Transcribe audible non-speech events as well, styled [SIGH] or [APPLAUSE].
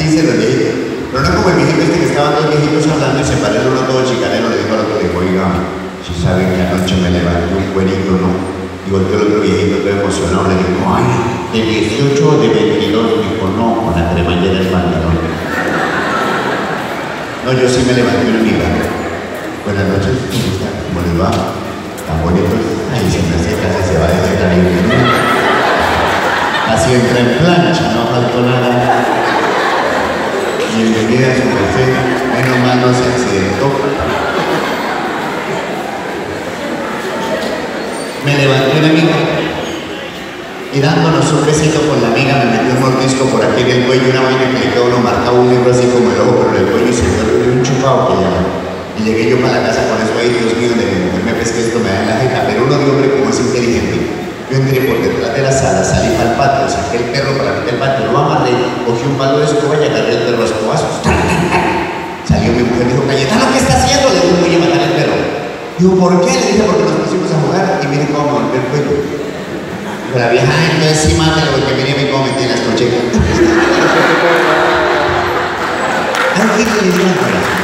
Así se los viejitos. Pero no como el viejito este que estaban dos viejitos hablando y se paró uno todo chicanero, le dijo al otro, dijo, oiga, si saben que anoche me levanté un cuerito, ¿no? Y volteó el otro viejito todo emocionado, le dijo, ay, de 18 o de 22, dijo, no, con la cremallera del pantalón. No, yo sí me levanté una amiga. Buenas noches, ¿cómo está? ¿Cómo les va? Tan bonito. Ay, se me hace casi se va a decir ahí. Así entra en plancha. Bienvenida a su café. Menos mal no se accidentó. Me levanté una amiga y dándonos un besito con la amiga me metió un mordisco por aquí en el cuello, una vaina que quedó uno marcado un libro así como el ojo, pero el cuello y se dio un chupado que ya. Y llegué yo para la casa con eso ahí, Dios mío, de mi me pesqué esto, me da en la jeta, pero uno de hombre como es inteligente. Yo entré por detrás de la sala, salí para el patio, saqué el perro para meter el patio, lo amarré, cogí un palo de escoba y agarré el perro a escobazos. Salió mi mujer y dijo, Cayetano, ¿qué está haciendo? Le digo, voy a matar al perro. Digo, ¿por qué? Le dije, porque nos pusimos a jugar y miren cómo me el cuello. La vieja, entonces sí mátelo porque miren mi cómo metí en las cochetas. Ay, [LAUGHS] ¿qué le?